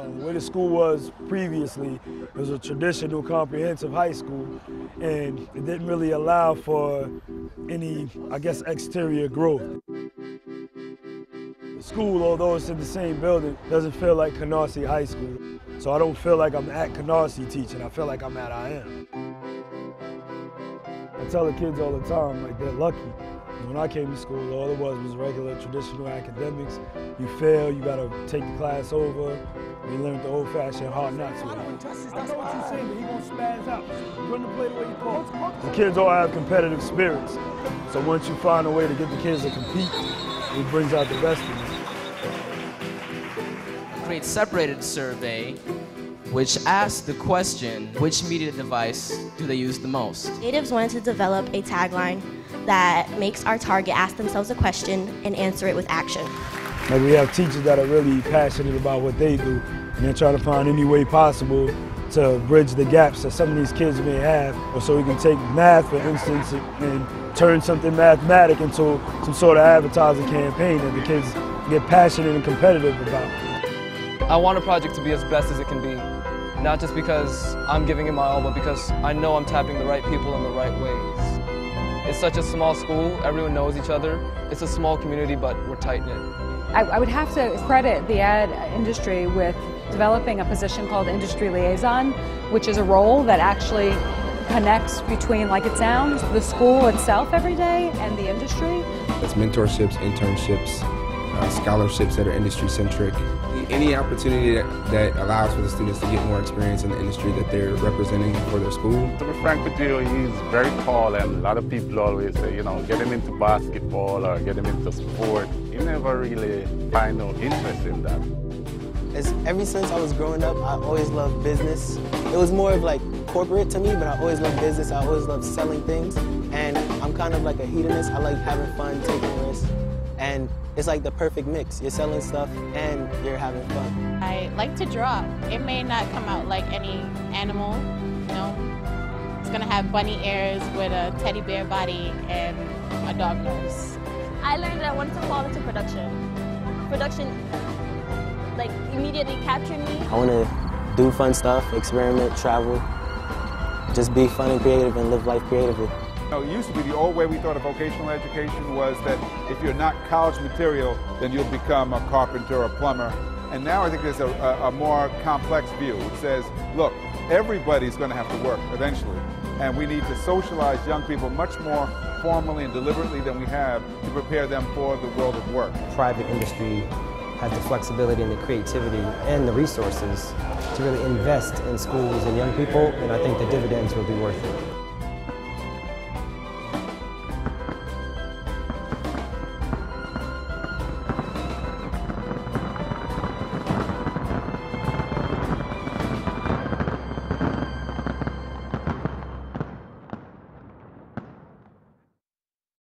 Uh, where the school was previously, was a traditional comprehensive high school, and it didn't really allow for any, I guess, exterior growth. The school, although it's in the same building, doesn't feel like Canarsie High School. So I don't feel like I'm at Canarsie teaching, I feel like I'm at I am. I tell the kids all the time, like they're lucky. When I came to school, all it was was regular traditional academics. You fail, you gotta take the class over. We learned the old-fashioned hard knocks way. I know what you're saying, but he gonna spaz out. You're gonna play the way you call. The kids all have competitive spirits. So once you find a way to get the kids to compete, it brings out the best in them. Create separated survey which asks the question, which media device do they use the most? Natives wanted to develop a tagline that makes our target ask themselves a question and answer it with action. Like we have teachers that are really passionate about what they do, and they're trying to find any way possible to bridge the gaps that some of these kids may have. Or so we can take math, for instance, and turn something mathematic into some sort of advertising campaign that the kids get passionate and competitive about. I want a project to be as best as it can be. Not just because I'm giving it my all, but because I know I'm tapping the right people in the right ways. It's such a small school, everyone knows each other. It's a small community, but we're tight-knit. I, I would have to credit the ad industry with developing a position called industry liaison, which is a role that actually connects between, like it sounds, the school itself every day and the industry. It's mentorships, internships, uh, scholarships that are industry centric. Any opportunity that, that, allows for the students to get more experience in the industry that they're representing for their school. Frank Patillo, he's very tall and a lot of people always say, you know, get him into basketball or get him into sport. He never really find no interest in that. As ever since I was growing up, I always loved business. It was more of like corporate to me, but I always loved business. I always loved selling things. And I'm kind of like a hedonist. I like having fun, taking risks. And it's like the perfect mix. You're selling stuff and you're having fun. I like to draw. It may not come out like any animal, you know. It's gonna have bunny ears with a teddy bear body and a dog nose. I learned that I wanted to fall into production. Production, like, immediately captured me. I want to do fun stuff, experiment, travel, just be fun and creative and live life creatively. It used to be the old way we thought of vocational education was that if you're not college material, then you'll become a carpenter or a plumber. And now I think there's a, a, a more complex view. It says, look, everybody's going to have to work eventually. And we need to socialize young people much more formally and deliberately than we have to prepare them for the world of work. Private industry has the flexibility and the creativity and the resources to really invest in schools and young people, and I think the dividends will be worth it.